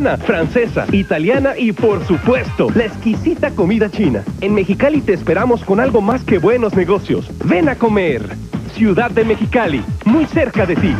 francesa, italiana y por supuesto, la exquisita comida china. En Mexicali te esperamos con algo más que buenos negocios. Ven a comer. Ciudad de Mexicali, muy cerca de ti.